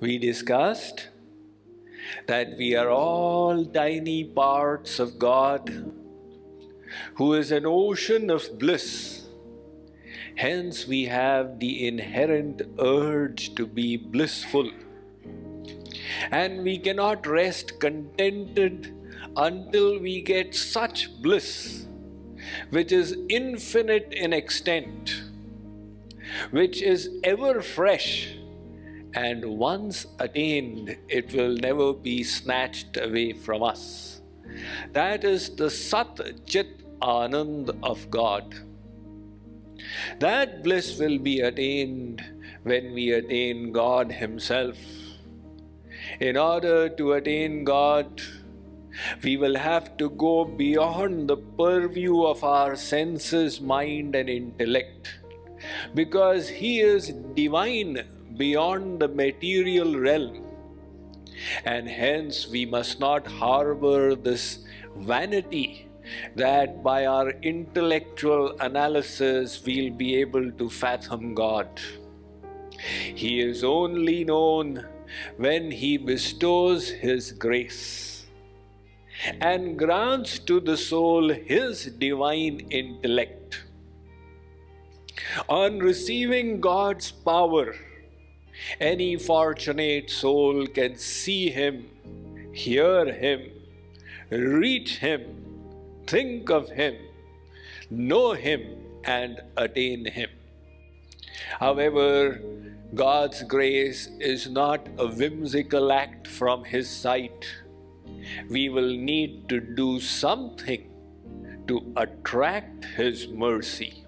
we discussed that we are all tiny parts of God who is an ocean of bliss. Hence, we have the inherent urge to be blissful. And we cannot rest contented until we get such bliss, which is infinite in extent, which is ever fresh and once attained, it will never be snatched away from us. That is the Sat Chit Anand of God. That bliss will be attained when we attain God Himself. In order to attain God, we will have to go beyond the purview of our senses, mind, and intellect because He is divine beyond the material realm. And hence we must not harbor this vanity that by our intellectual analysis we'll be able to fathom God. He is only known when He bestows His grace and grants to the soul His divine intellect. On receiving God's power, any fortunate soul can see him, hear him, reach him, think of him, know him, and attain him. However, God's grace is not a whimsical act from His sight. We will need to do something to attract His mercy.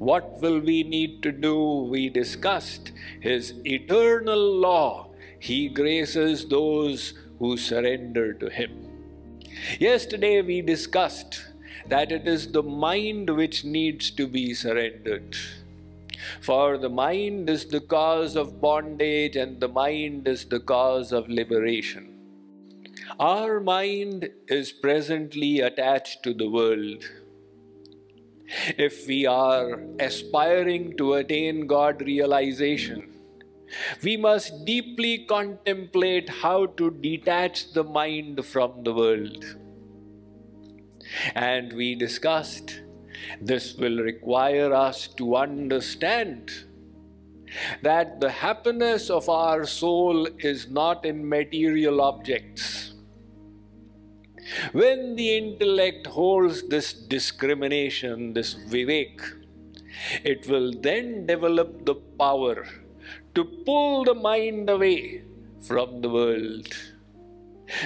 What will we need to do? We discussed His eternal law. He graces those who surrender to Him. Yesterday we discussed that it is the mind which needs to be surrendered. For the mind is the cause of bondage and the mind is the cause of liberation. Our mind is presently attached to the world if we are aspiring to attain God realization, we must deeply contemplate how to detach the mind from the world. And we discussed this will require us to understand that the happiness of our soul is not in material objects when the intellect holds this discrimination, this vivek, it will then develop the power to pull the mind away from the world.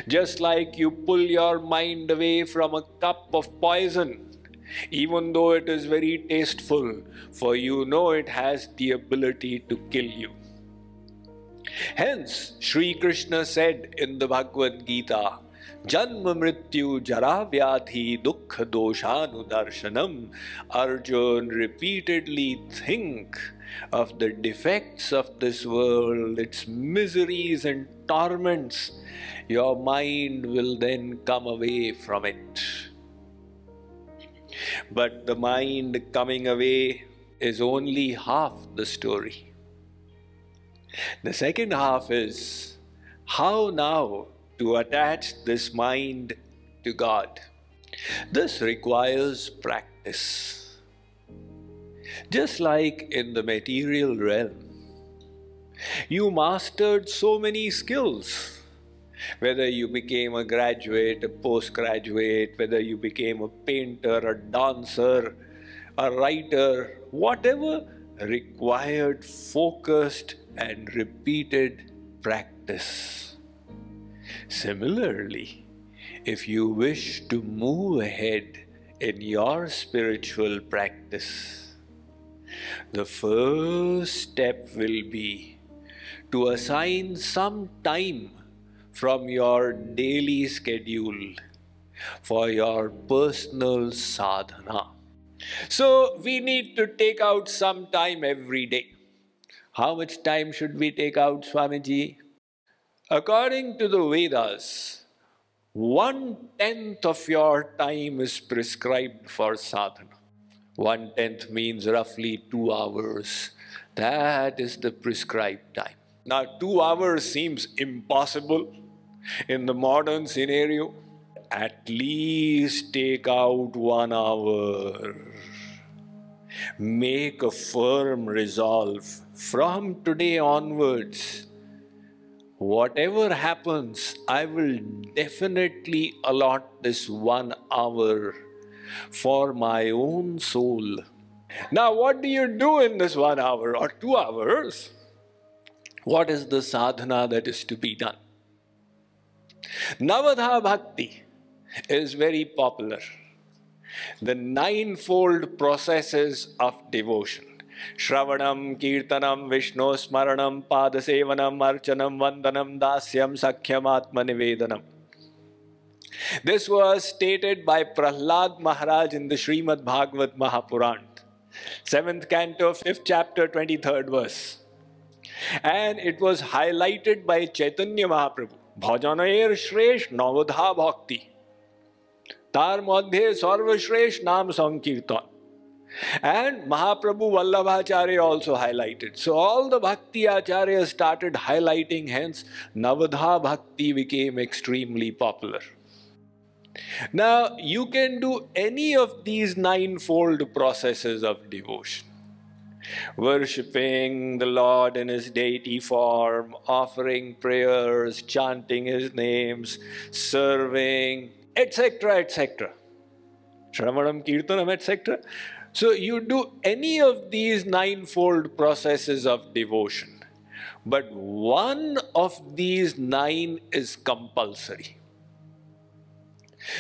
Just like you pull your mind away from a cup of poison, even though it is very tasteful, for you know it has the ability to kill you. Hence, Sri Krishna said in the Bhagavad Gita, जन्म मृत्यु जरा व्याधि दुख दोषानुदर्शनम Arjun repeatedly think of the defects of this world, its miseries and torments, your mind will then come away from it. But the mind coming away is only half the story. The second half is how now to attach this mind to God. This requires practice. Just like in the material realm, you mastered so many skills. Whether you became a graduate, a postgraduate, whether you became a painter, a dancer, a writer, whatever required focused and repeated practice. Similarly, if you wish to move ahead in your spiritual practice, the first step will be to assign some time from your daily schedule for your personal sadhana. So, we need to take out some time every day. How much time should we take out, Swamiji? According to the Vedas, one tenth of your time is prescribed for sadhana. One tenth means roughly two hours. That is the prescribed time. Now, two hours seems impossible in the modern scenario. At least take out one hour. Make a firm resolve from today onwards. Whatever happens, I will definitely allot this one hour for my own soul. Now, what do you do in this one hour or two hours? What is the sadhana that is to be done? Navadha Bhakti is very popular. The ninefold processes of devotion. Shravanam, Kirtanam, Vishnu Smaranam, Padasevanam, Archanam, Vandanam, Dasyam, Sakhyam, Atmanivedanam. This was stated by Prahlad Maharaj in the Srimad Bhagavat Mahapuran, 7th canto, 5th chapter, 23rd verse. And it was highlighted by Chaitanya Mahaprabhu. ভজনের শ্রেষ্ঠ নবধা ভক্তি তার মধ্যে সর্বশ্রেষ্ঠ নাম সংকীর্তন And Mahaprabhu Vallabhacharya also highlighted. So all the Bhakti Acharyas started highlighting, hence Navadha Bhakti became extremely popular. Now you can do any of these ninefold processes of devotion worshipping the Lord in His deity form, offering prayers, chanting His names, serving, etc., etc. Shravanam, Kirtanam, etc. So you do any of these ninefold processes of devotion, but one of these nine is compulsory.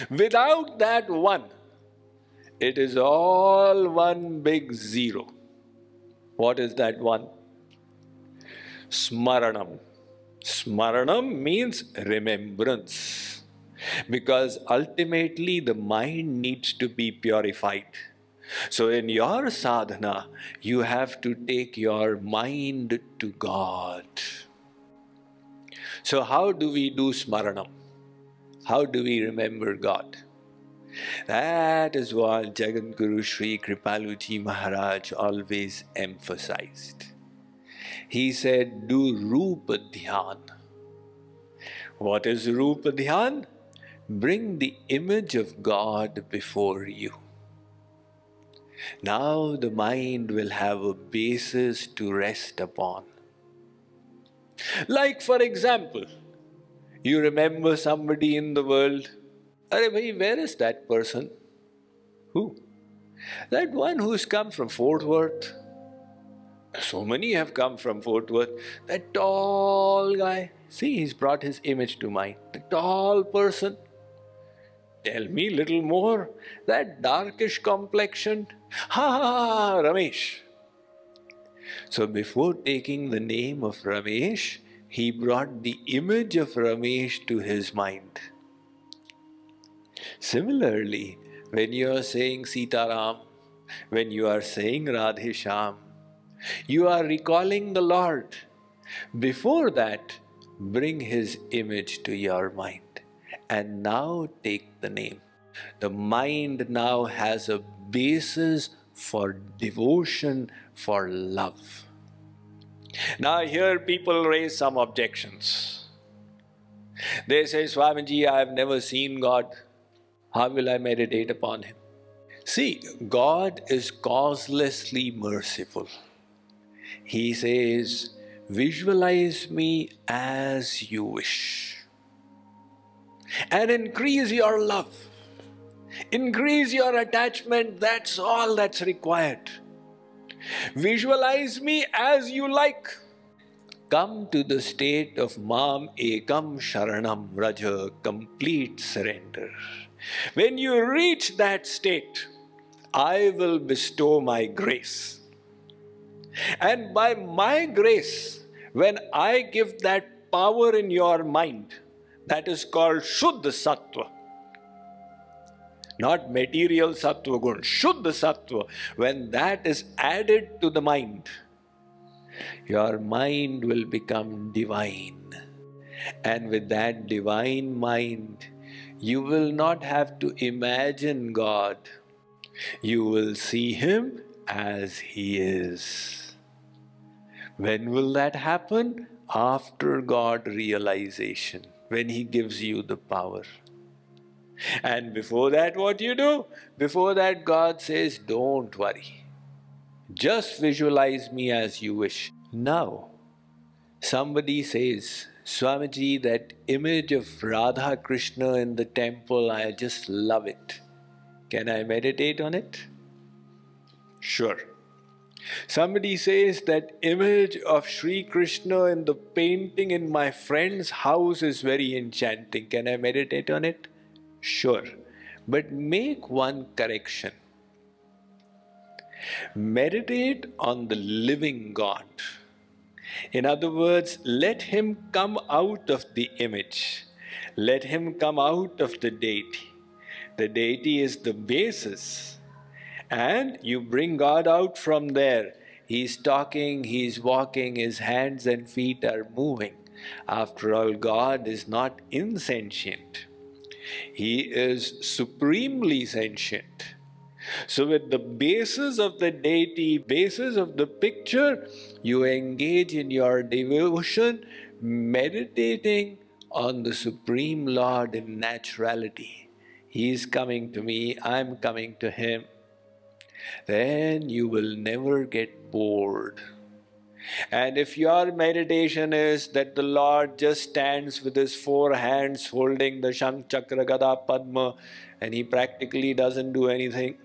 Without that one, it is all one big zero. What is that one? Smaranam. Smaranam means remembrance. Because ultimately the mind needs to be purified. So in your sadhana, you have to take your mind to God. So how do we do smaranam? How do we remember God? That is what Jagat Guru Sri Kripaluji Maharaj always emphasized. He said, Do Rupa Dhyan. What is Rupa Dhyan? Bring the image of God before you. Now the mind will have a basis to rest upon. Like, for example, you remember somebody in the world Are where is that person? Who? That one who's come from Fort Worth. So many have come from Fort Worth. That tall guy. See, he's brought his image to mind. The tall person. Tell me little more. That darkish complexion. Ha Ramesh. So before taking the name of Ramesh, he brought the image of Ramesh to his mind. Similarly, when you are saying Sitaram, when you are saying Radhe Shyam, you are recalling the Lord. Before that, bring His image to your mind and now take the name. The mind now has a basis for devotion, for love. Now, here people raise some objections. They say, Swamiji, I have never seen God. How will I meditate upon Him? See, God is causelessly merciful. He says, Visualize me as you wish. And increase your love. Increase your attachment. That's all that's required. Visualize me as you like. Come to the state of Mam Ekam Sharanam Vraja, complete surrender. When you reach that state, I will bestow my grace. And by my grace, when I give that power in your mind, that is called Shuddha Sattva. Not material Sattva Gun, Shuddha Sattva. When that is added to the mind, your mind will become divine. And with that divine mind, you will not have to imagine God. You will see Him as He is. When will that happen? after God realization, when He gives you the power. And before that, what you do? Before that, God says, Don't worry. Just visualize me as you wish. Now, somebody says, Swamiji, that image of Radha Krishna in the temple, I just love it. Can I meditate on it? Sure. Somebody says that image of Sri Krishna in the painting in my friend's house is very enchanting. Can I meditate on it? Sure. But make one correction. Meditate on the living God. In other words, let Him come out of the image. Let Him come out of the deity. The deity is the basis. And you bring God out from there. He's talking, He's walking, His hands and feet are moving. After all, God is not insentient. He is supremely sentient. So, with the basis of the deity, basis of the picture, you engage in your devotion, meditating on the Supreme Lord in naturality. He is coming to me, I am coming to Him. Then you will never get bored. And if your meditation is that the Lord just stands with his four hands holding the Shank Chakra Gada Padma and he practically doesn't do anything,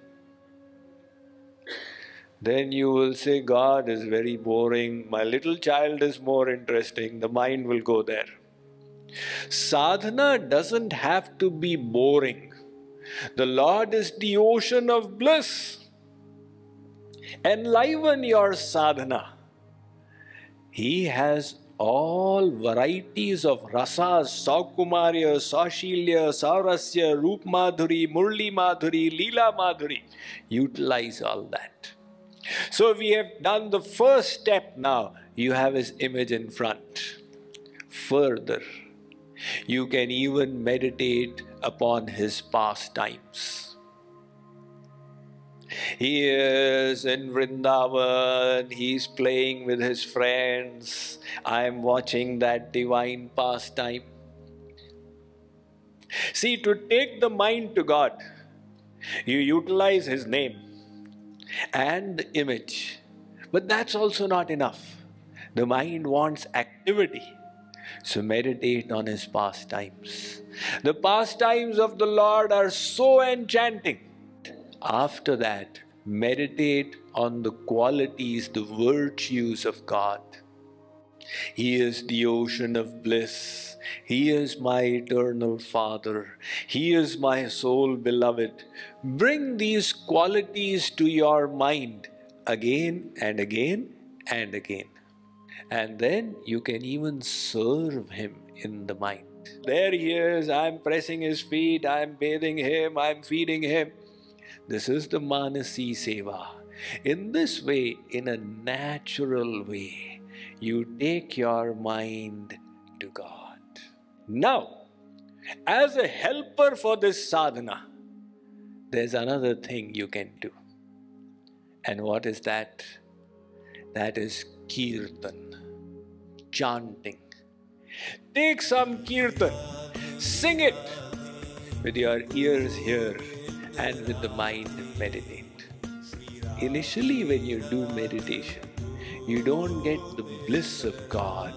then you will say, God is very boring, my little child is more interesting, the mind will go there. Sadhana doesn't have to be boring. The Lord is the ocean of bliss. Enliven your sadhana. He has all varieties of rasas, Saukumarya, Saashilya, Saurasya, Rup Madhuri, Murli Madhuri, Leela Madhuri. Utilize all that. So we have done the first step now. You have his image in front. Further, you can even meditate upon his pastimes. He is in Vrindavan, he's playing with his friends. I am watching that divine pastime. See, to take the mind to God, you utilize his name and the image. But that's also not enough. The mind wants activity. So meditate on his pastimes. The pastimes of the Lord are so enchanting. After that, meditate on the qualities, the virtues of God. He is the ocean of bliss. He is my eternal Father. He is my soul beloved. Bring these qualities to your mind again and again and again. And then you can even serve Him in the mind. There He is, I'm pressing His feet, I'm bathing Him, I'm feeding Him. This is the Manasi Seva. In this way, in a natural way, you take your mind to God. Now, as a helper for this sadhana, there's another thing you can do. And what is that? That is kirtan, chanting. Take some kirtan, sing it with your ears here and with the mind meditate. Initially, when you do meditation, you don't get the bliss of God.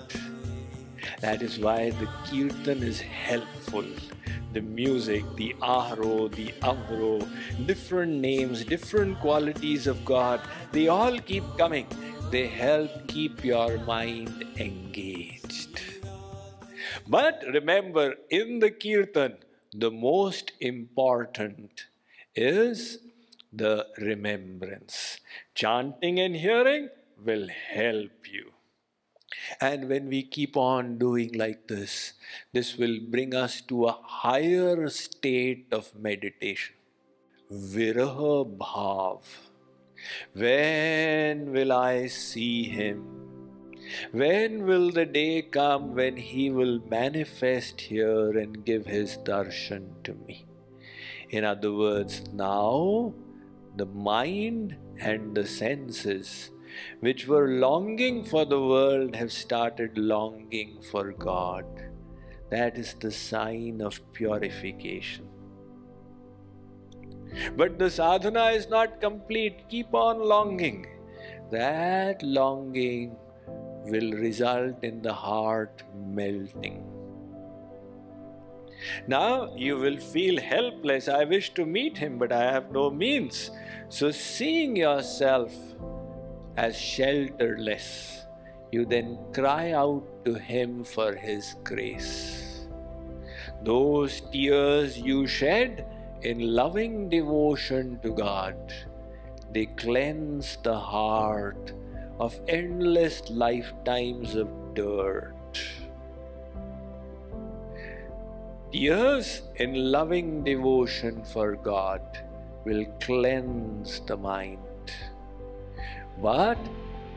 That is why the kirtan is helpful. The music, the ahro, the avro, different names, different qualities of God, they all keep coming. They help keep your mind engaged. But remember, in the kirtan, the most important is the remembrance. Chanting and hearing will help you. And when we keep on doing like this, this will bring us to a higher state of meditation. Viraha Bhav. When will I see him? When will the day come when he will manifest here and give his darshan to me? In other words, now the mind and the senses which were longing for the world have started longing for God. That is the sign of purification. But the sadhana is not complete. Keep on longing. That longing will result in the heart melting. Now you will feel helpless. I wish to meet him, but I have no means. So, seeing yourself as shelterless, you then cry out to him for his grace. Those tears you shed in loving devotion to God, they cleanse the heart of endless lifetimes of dirt. Tears in loving devotion for God will cleanse the mind. But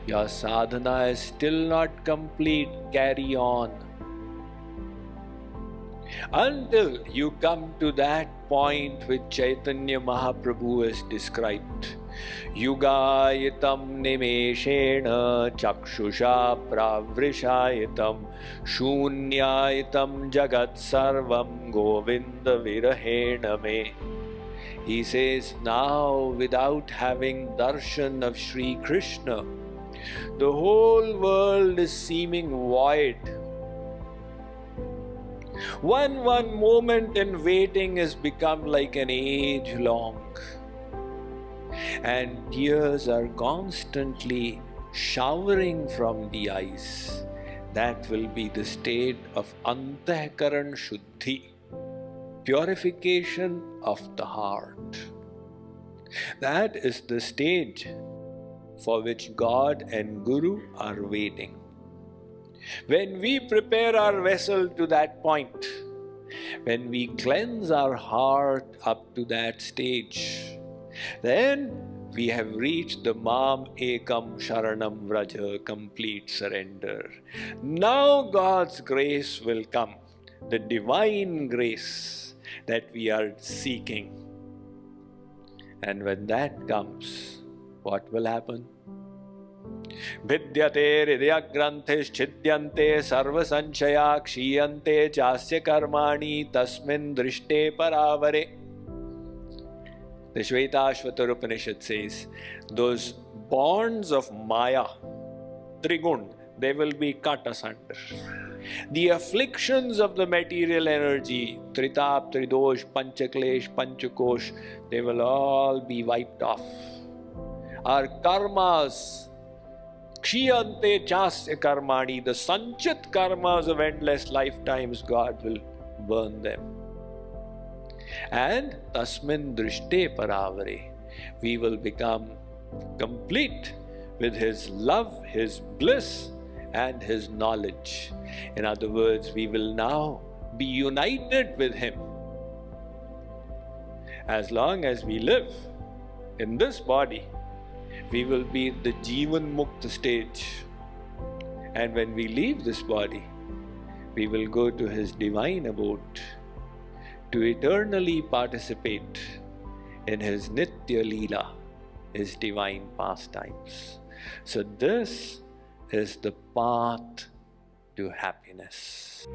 your sadhana is still not complete. Carry on. Until you come to that point which Chaitanya Mahaprabhu has described. युगायितं निमेषेण चक्षुषा प्रावृषायितं शून्यायितं जगत्सर्वं गोविन्दविरहेण मे He says, now without having darshan of Sri Krishna, the whole world is seeming void. One one moment in waiting has become like an age long and tears are constantly showering from the eyes. That will be the state of Antahkaran Shuddhi, purification of the heart. That is the stage for which God and Guru are waiting. When we prepare our vessel to that point, when we cleanse our heart up to that stage, then we have reached the Mam Ekam Sharanam Vraja, complete surrender. Now God's grace will come, the divine grace that we are seeking. And when that comes, what will happen? भिद्यते हृदयग्रन्थिश्छिद्यन्ते सर्वसंशया क्षीयन्ते चास्य कर्माणि तस्मिन् दृष्टे परावरे the Shvetashvatar Upanishad says, those bonds of Maya, Trigun, they will be cut asunder. The afflictions of the material energy, Tritap, Tridosh, Panchaklesh, Panchakosh, they will all be wiped off. Our karmas, Kshiyante Chasya Karmani, the Sanchit karmas of endless lifetimes, God will burn them and tasmin drishte paravare. We will become complete with His love, His bliss, and His knowledge. In other words, we will now be united with Him. As long as we live in this body, we will be the Jivan Mukta stage. And when we leave this body, we will go to His divine abode to eternally participate in his Nitya Leela, his divine pastimes. So, this is the path to happiness.